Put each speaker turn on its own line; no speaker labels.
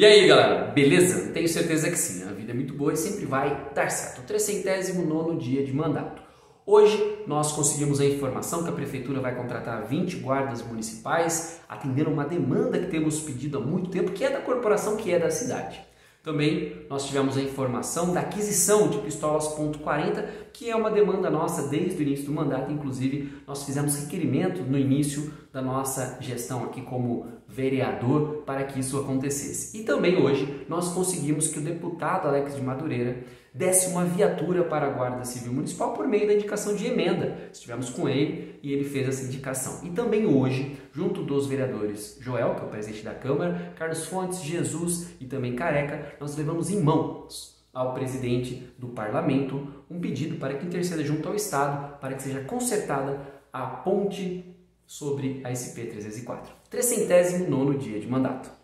E aí galera, beleza? Tenho certeza que sim, a vida é muito boa e sempre vai dar certo. O 309 dia de mandato. Hoje nós conseguimos a informação que a prefeitura vai contratar 20 guardas municipais, atendendo uma demanda que temos pedido há muito tempo, que é da corporação, que é da cidade. Também nós tivemos a informação da aquisição de pistolas .40, que é uma demanda nossa desde o início do mandato, inclusive nós fizemos requerimento no início da nossa gestão aqui como vereador para que isso acontecesse. E também hoje nós conseguimos que o deputado Alex de Madureira desse uma viatura para a Guarda Civil Municipal por meio da indicação de emenda. Estivemos com ele e ele fez essa indicação. E também hoje, junto dos vereadores Joel, que é o presidente da Câmara, Carlos Fontes, Jesus e também Careca, nós levamos em mãos ao presidente do parlamento um pedido para que interceda junto ao Estado para que seja consertada a ponte sobre a SP 304. 309 dia de mandato.